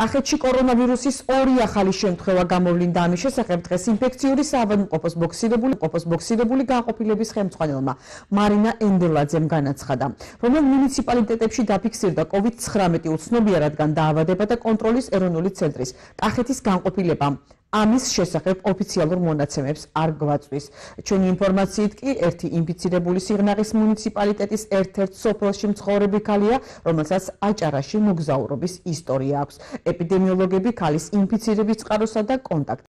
კახეთში კორონავირუსის ორი ახალი შემთხვევა გამოვლინდა ამის შესახებ დღეს ინფექციური საავადმყოფოს ბოქსირებული ყოფოს ბოქსირებული განყოფილების ხელმძღვანელმა მარინა ენდელაძემ განაცხადა რომ მუნიციპალიტეტებში დაფიქსირდა COVID-19 უცნობია რადგან დაავადება და კონტროლის ეროვნული ცენტრის კახეთის განყოფილება ამის შესახებ ოფიციალურ მონაცემებს არ გვაწვის. ჩვენი ინფორმაციით კი ერთი ინფიცირებული სიღნაღის მუნიციპალიტეტის ერთ-ერთ სოფელში მცხოვრები ქალია, რომელსაც აჭარაში მოგზაურობის ისტორია აქვს. ეპიდემიოლოგები ქალის ინფიცირების წყაროსა და კონტაქტ